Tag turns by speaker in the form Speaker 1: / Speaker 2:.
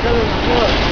Speaker 1: Sácalo, mi amor.